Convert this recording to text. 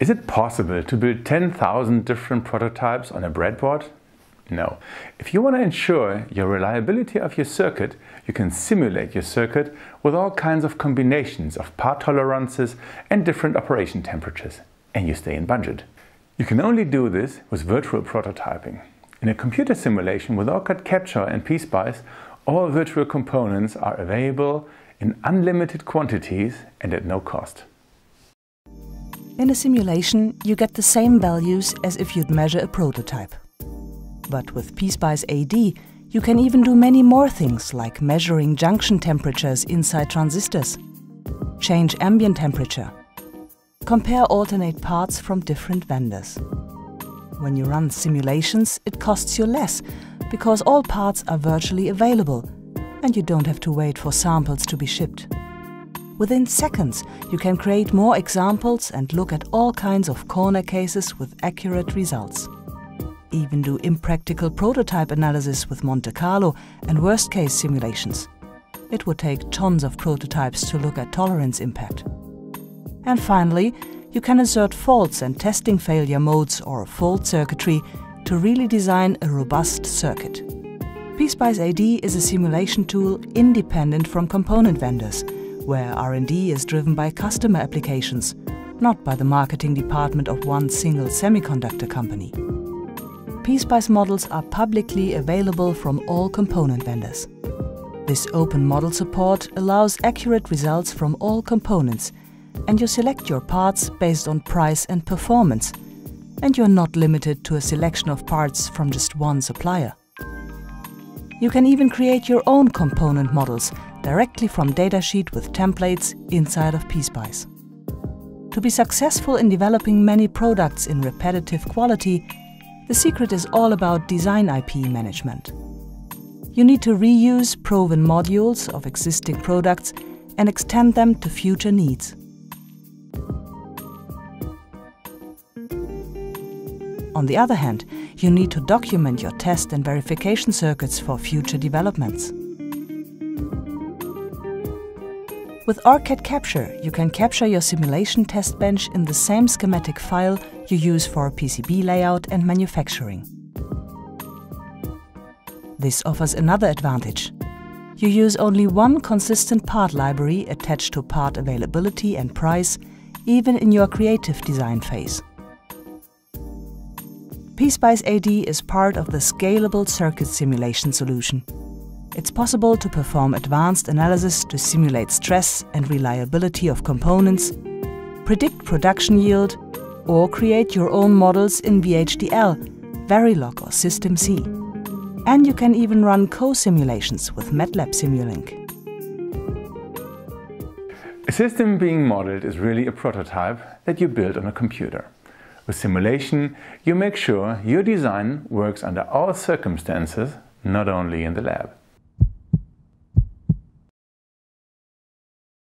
Is it possible to build 10,000 different prototypes on a breadboard? No. If you want to ensure your reliability of your circuit, you can simulate your circuit with all kinds of combinations of part tolerances and different operation temperatures, and you stay in budget. You can only do this with virtual prototyping. In a computer simulation with OrCAD Capture and PSpice, all virtual components are available in unlimited quantities and at no cost. In a simulation, you get the same values as if you'd measure a prototype. But with PSpice AD, you can even do many more things like measuring junction temperatures inside transistors, change ambient temperature, compare alternate parts from different vendors. When you run simulations, it costs you less because all parts are virtually available and you don't have to wait for samples to be shipped. Within seconds, you can create more examples and look at all kinds of corner cases with accurate results. Even do impractical prototype analysis with Monte Carlo and worst-case simulations. It would take tons of prototypes to look at tolerance impact. And finally, you can insert faults and testing failure modes or fault circuitry to really design a robust circuit. PSpice AD is a simulation tool independent from component vendors where R&D is driven by customer applications, not by the marketing department of one single semiconductor company. PSpice models are publicly available from all component vendors. This open model support allows accurate results from all components and you select your parts based on price and performance, and you're not limited to a selection of parts from just one supplier. You can even create your own component models directly from datasheet with templates inside of PSpice. To be successful in developing many products in repetitive quality, the secret is all about design IP management. You need to reuse proven modules of existing products and extend them to future needs. On the other hand, you need to document your test and verification circuits for future developments. With OrCAD Capture, you can capture your simulation test bench in the same schematic file you use for PCB layout and manufacturing. This offers another advantage. You use only one consistent part library attached to part availability and price, even in your creative design phase. PSpice AD is part of the scalable circuit simulation solution it's possible to perform advanced analysis to simulate stress and reliability of components, predict production yield, or create your own models in VHDL, Verilog or System C. And you can even run co-simulations with MATLAB Simulink. A system being modeled is really a prototype that you build on a computer. With simulation, you make sure your design works under all circumstances, not only in the lab.